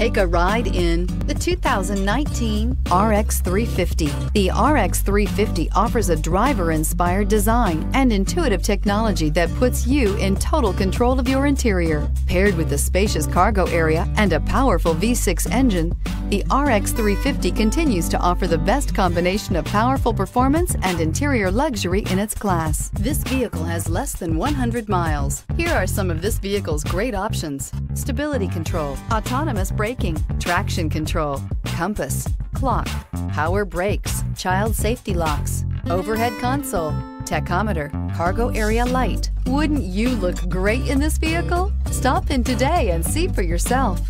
Take a ride in the 2019 RX 350. The RX 350 offers a driver inspired design and intuitive technology that puts you in total control of your interior. Paired with a spacious cargo area and a powerful V6 engine, the RX 350 continues to offer the best combination of powerful performance and interior luxury in its class. This vehicle has less than 100 miles. Here are some of this vehicle's great options stability control, autonomous braking, traction control, compass, clock, power brakes, child safety locks, overhead console, tachometer, cargo area light. Wouldn't you look great in this vehicle? Stop in today and see for yourself.